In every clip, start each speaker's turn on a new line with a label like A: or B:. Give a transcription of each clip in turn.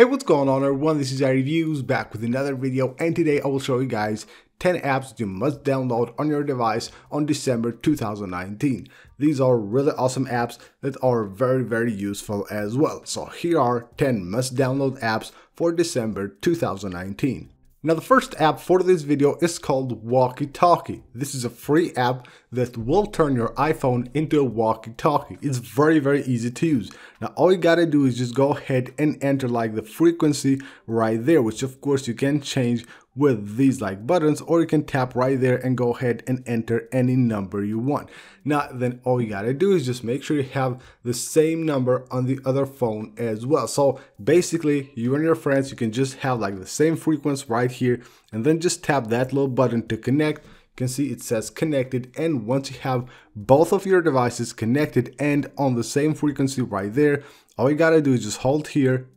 A: Hey what's going on everyone, this is iReviews back with another video and today I will show you guys 10 apps you must download on your device on December 2019. These are really awesome apps that are very very useful as well. So here are 10 must download apps for December 2019. Now the first app for this video is called Walkie Talkie. This is a free app that will turn your iPhone into a walkie talkie. It's very very easy to use. Now all you gotta do is just go ahead and enter like the frequency right there which of course you can change with these like buttons or you can tap right there and go ahead and enter any number you want. Now then all you gotta do is just make sure you have the same number on the other phone as well. So basically you and your friends you can just have like the same frequency right here and then just tap that little button to connect can see it says connected and once you have both of your devices connected and on the same frequency right there all you gotta do is just hold here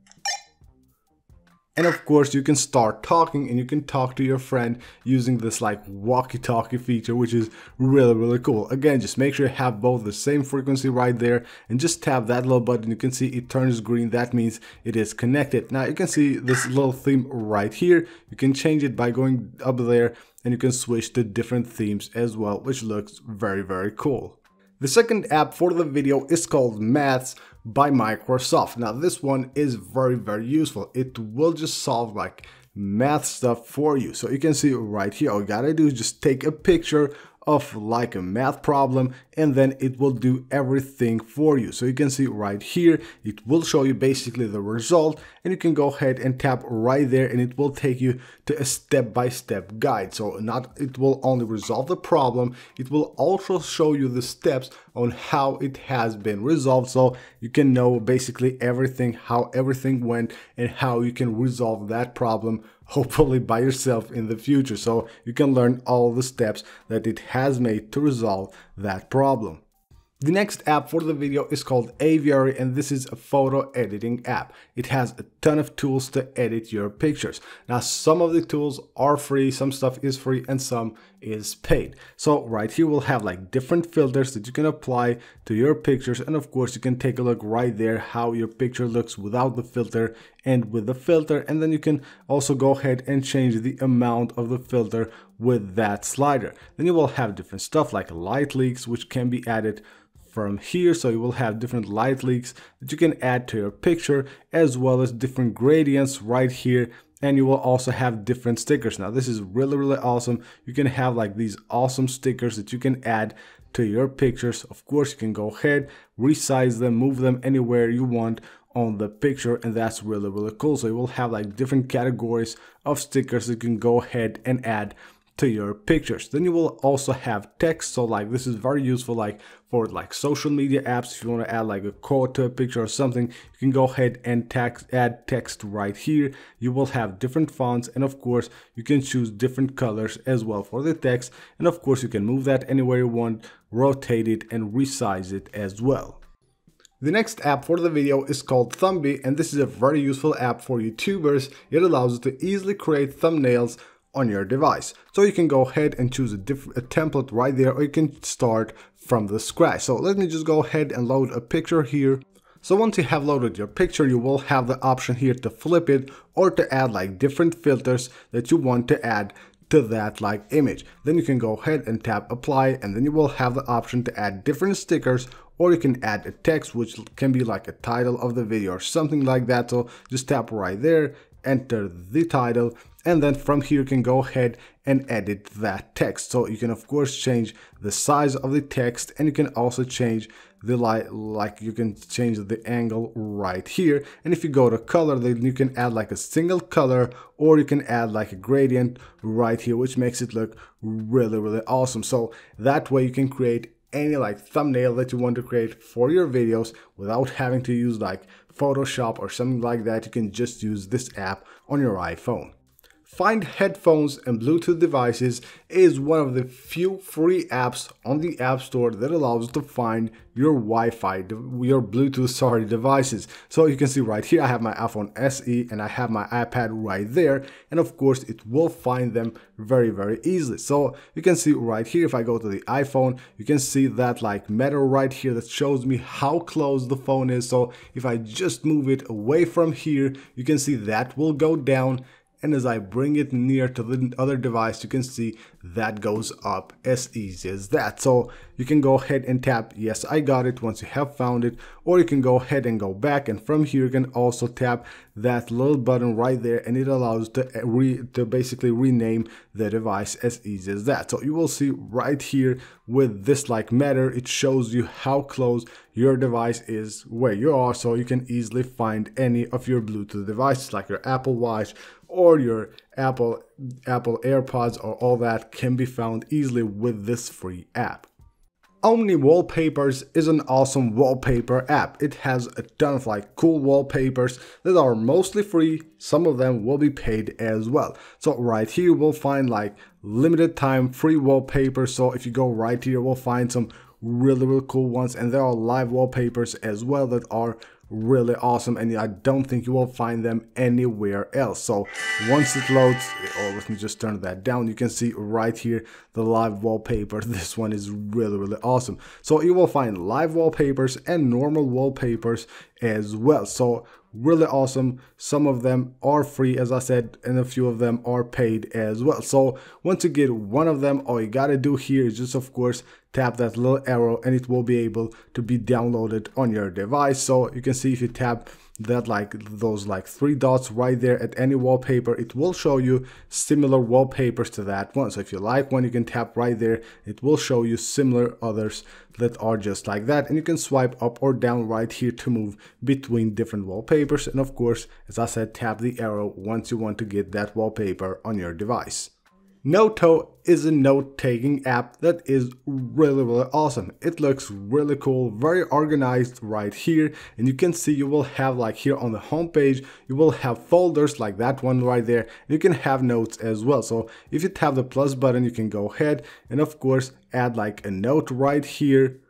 A: and of course, you can start talking and you can talk to your friend using this like walkie-talkie feature, which is really, really cool. Again, just make sure you have both the same frequency right there and just tap that little button. You can see it turns green. That means it is connected. Now you can see this little theme right here. You can change it by going up there and you can switch to different themes as well, which looks very, very cool. The second app for the video is called Maths by Microsoft. Now this one is very very useful. It will just solve like math stuff for you. So you can see right here, all you gotta do is just take a picture of like a math problem and then it will do everything for you. So you can see right here, it will show you basically the result and you can go ahead and tap right there and it will take you to a step-by-step -step guide. So not it will only resolve the problem, it will also show you the steps on how it has been resolved. So you can know basically everything, how everything went and how you can resolve that problem hopefully by yourself in the future so you can learn all the steps that it has made to resolve that problem. The next app for the video is called Aviary and this is a photo editing app. It has a ton of tools to edit your pictures. Now some of the tools are free, some stuff is free and some is paid. So right here we'll have like different filters that you can apply to your pictures and of course you can take a look right there how your picture looks without the filter and with the filter and then you can also go ahead and change the amount of the filter with that slider. Then you will have different stuff like light leaks which can be added from here so you will have different light leaks that you can add to your picture as well as different gradients right here and you will also have different stickers. Now this is really really awesome. You can have like these awesome stickers that you can add to your pictures. Of course you can go ahead resize them move them anywhere you want on the picture and that's really really cool. So you will have like different categories of stickers you can go ahead and add to your pictures. Then you will also have text. So like this is very useful like for like social media apps. If you want to add like a quote to a picture or something, you can go ahead and text, add text right here. You will have different fonts and of course you can choose different colors as well for the text. And of course you can move that anywhere you want, rotate it and resize it as well. The next app for the video is called Thumbby and this is a very useful app for YouTubers. It allows you to easily create thumbnails on your device. So you can go ahead and choose a, a template right there or you can start from the scratch. So let me just go ahead and load a picture here. So once you have loaded your picture, you will have the option here to flip it or to add like different filters that you want to add to that like image. Then you can go ahead and tap apply and then you will have the option to add different stickers or you can add a text which can be like a title of the video or something like that. So just tap right there, enter the title and then from here you can go ahead and edit that text. So you can of course change the size of the text and you can also change the light like you can change the angle right here. And if you go to color then you can add like a single color or you can add like a gradient right here which makes it look really really awesome. So that way you can create any like thumbnail that you want to create for your videos without having to use like Photoshop or something like that. You can just use this app on your iPhone Find Headphones and Bluetooth Devices is one of the few free apps on the App Store that allows you to find your Wi-Fi, your Bluetooth sorry devices. So you can see right here I have my iPhone SE and I have my iPad right there and of course it will find them very very easily. So you can see right here if I go to the iPhone you can see that like metal right here that shows me how close the phone is. So if I just move it away from here you can see that will go down and as I bring it near to the other device you can see that goes up as easy as that. So you can go ahead and tap yes I got it once you have found it or you can go ahead and go back. And from here you can also tap that little button right there and it allows to uh, re to basically rename the device as easy as that. So you will see right here with this like matter it shows you how close your device is where you are so you can easily find any of your bluetooth devices like your apple watch or your apple apple airpods or all that can be found easily with this free app Omni Wallpapers is an awesome wallpaper app. It has a ton of like cool wallpapers that are mostly free. Some of them will be paid as well. So right here we'll find like limited time free wallpapers. So if you go right here, we'll find some really, really cool ones. And there are live wallpapers as well that are really awesome and I don't think you will find them anywhere else. So once it loads, or oh, let me just turn that down, you can see right here the live wallpaper. This one is really, really awesome. So you will find live wallpapers and normal wallpapers as well. So really awesome. Some of them are free, as I said, and a few of them are paid as well. So once you get one of them, all you gotta do here is just, of course, tap that little arrow and it will be able to be downloaded on your device. So you can see if you tap that like those like three dots right there at any wallpaper it will show you similar wallpapers to that one so if you like one you can tap right there it will show you similar others that are just like that and you can swipe up or down right here to move between different wallpapers and of course as I said tap the arrow once you want to get that wallpaper on your device. Noto is a note-taking app that is really really awesome. It looks really cool, very organized right here and you can see you will have like here on the home page you will have folders like that one right there. You can have notes as well. So if you tap the plus button you can go ahead and of course add like a note right here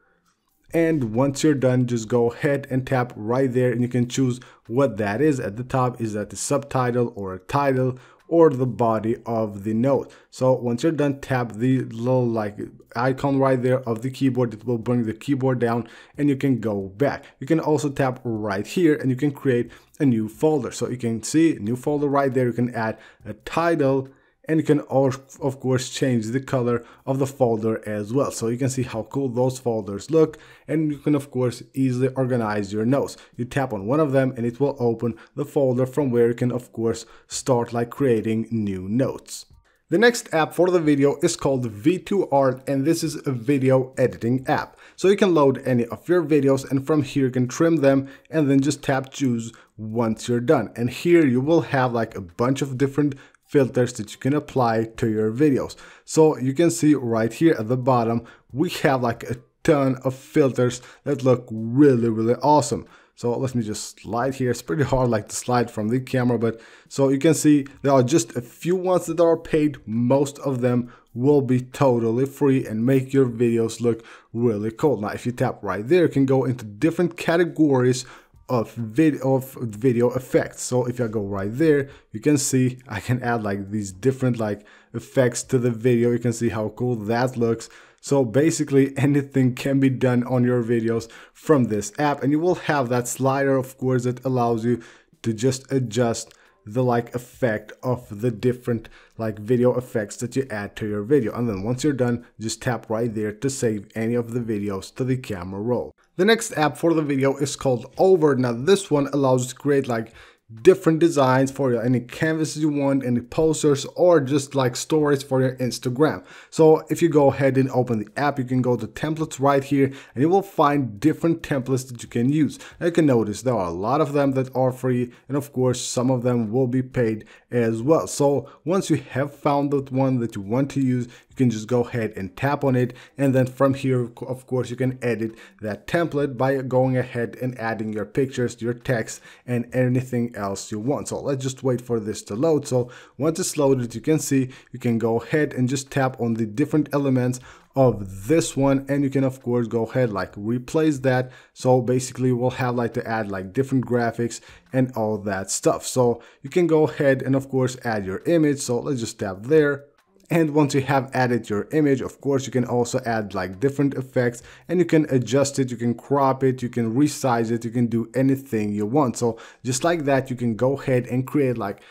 A: and once you're done just go ahead and tap right there and you can choose what that is at the top is that the subtitle or a title or the body of the note. So once you're done, tap the little like icon right there of the keyboard. It will bring the keyboard down and you can go back. You can also tap right here and you can create a new folder. So you can see new folder right there. You can add a title and you can of course change the color of the folder as well so you can see how cool those folders look and you can of course easily organize your notes you tap on one of them and it will open the folder from where you can of course start like creating new notes the next app for the video is called V2Art and this is a video editing app. So you can load any of your videos and from here you can trim them and then just tap choose once you're done. And here you will have like a bunch of different filters that you can apply to your videos. So you can see right here at the bottom, we have like a ton of filters that look really, really awesome. So let me just slide here. It's pretty hard like to slide from the camera, but so you can see there are just a few ones that are paid. Most of them will be totally free and make your videos look really cool. Now, if you tap right there, you can go into different categories of video of video effects. So if i go right there you can see i can add like these different like effects to the video. You can see how cool that looks. So basically anything can be done on your videos from this app. And you will have that slider of course that allows you to just adjust the like effect of the different like video effects that you add to your video. And then once you're done just tap right there to save any of the videos to the camera roll the next app for the video is called Over. Now this one allows you to create like different designs for any canvases you want, any posters, or just like stories for your Instagram. So if you go ahead and open the app, you can go to templates right here and you will find different templates that you can use. And you can notice there are a lot of them that are free and of course some of them will be paid as well. So once you have found the one that you want to use, you can just go ahead and tap on it. And then from here, of course, you can edit that template by going ahead and adding your pictures, your text, and anything else you want. So let's just wait for this to load. So once it's loaded, you can see you can go ahead and just tap on the different elements of this one and you can of course go ahead like replace that so basically we'll have like to add like different graphics and all that stuff so you can go ahead and of course add your image so let's just tap there and once you have added your image, of course, you can also add like different effects and you can adjust it, you can crop it, you can resize it, you can do anything you want. So just like that, you can go ahead and create like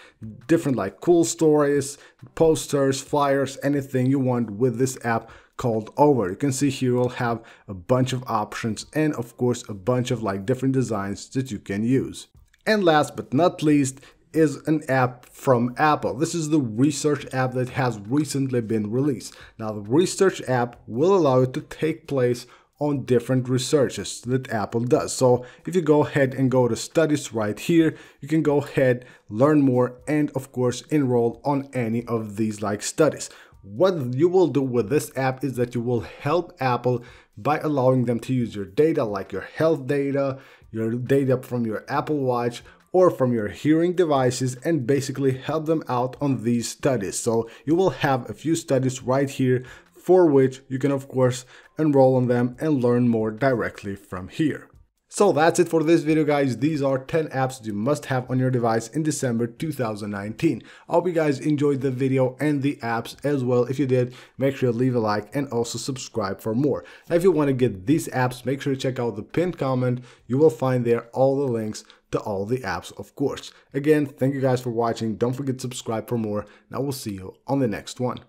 A: different like cool stories, posters, flyers, anything you want with this app called over. You can see here we'll have a bunch of options and of course a bunch of like different designs that you can use. And last but not least is an app from Apple. This is the research app that has recently been released. Now the research app will allow you to take place on different researches that Apple does. So if you go ahead and go to studies right here, you can go ahead, learn more, and of course enroll on any of these like studies. What you will do with this app is that you will help Apple by allowing them to use your data like your health data, your data from your Apple Watch, or from your hearing devices and basically help them out on these studies. So you will have a few studies right here for which you can of course enroll on them and learn more directly from here. So that's it for this video guys. These are 10 apps you must have on your device in December 2019. I hope you guys enjoyed the video and the apps as well. If you did, make sure to leave a like and also subscribe for more. If you want to get these apps, make sure to check out the pinned comment. You will find there all the links to all the apps of course. Again, thank you guys for watching. Don't forget to subscribe for more and I will see you on the next one.